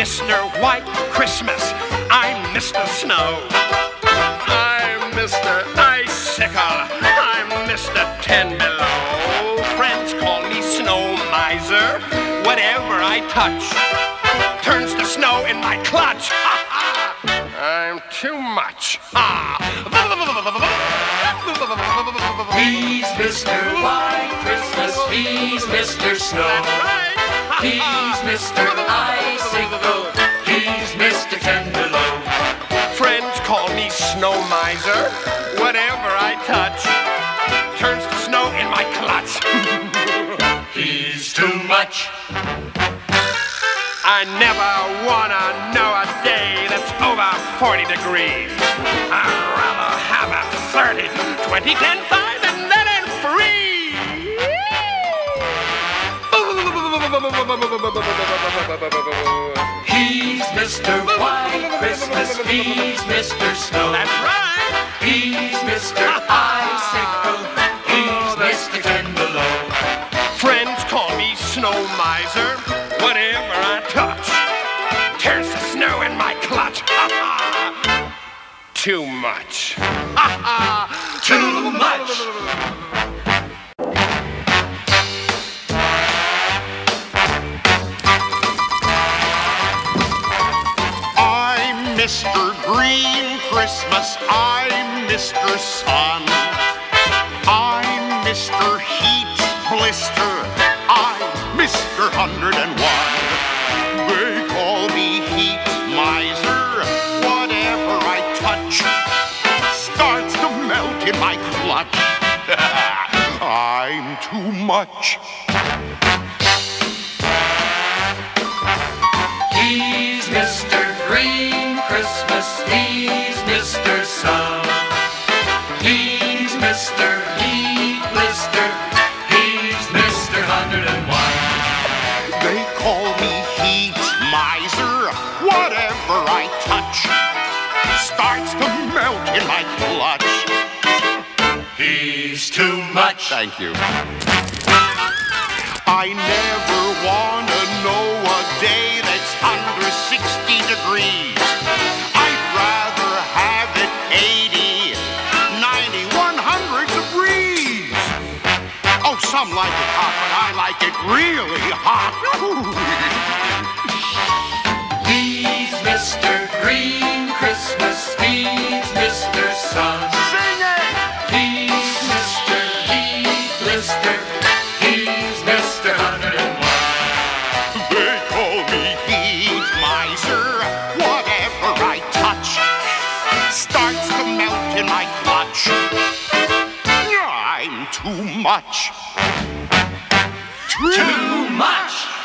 White Christmas. I'm Mr. Snow. I'm Mr. Icicle. I'm Mr. Ten Below. Friends call me Snow Miser. Whatever I touch turns to snow in my clutch. I'm too much. Ah. He's Mr. White Christmas, he's Mr. Snow. He's Mr. Icicle, he's Mr. Ten Below. Friends call me Snow Miser. Whatever I touch turns to snow in my clutch. He's too much. I never wanna know a day that's over 40 degrees. I'd rather have a 30, 20, 10, 5, He's Mr. White Christmas, he's Mr. Snow. That's right. He's Mr. Icicle, he's Mr. Ten Below. Friends call me Snow Miser. Whatever I touch turns to snow in my clutch. Too much. Too much. Christmas. I'm Mr. Sun. I'm Mr. Heat Blister. I'm Mr. 101. They call me Heat Miser. Whatever I touch starts to melt in my clutch. I'm too much. He's Mr. Green Christmas, he's Mr. Sun. He's Mr. Heat Blister, he's Mr. 101. They call me Heat Miser. Whatever I touch starts to melt in my clutch. He's too much. Thank you. I never want to know a day that's under 60 degrees. Some like it hot, but I like it really hot. I'm too much. Too much.